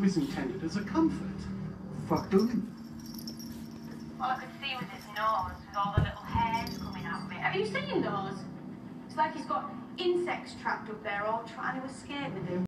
was intended as a comfort. Fuck them. All I could see was his nose with all the little hairs coming out of it. Have you seen those? It's like he's got insects trapped up there all trying to escape with him.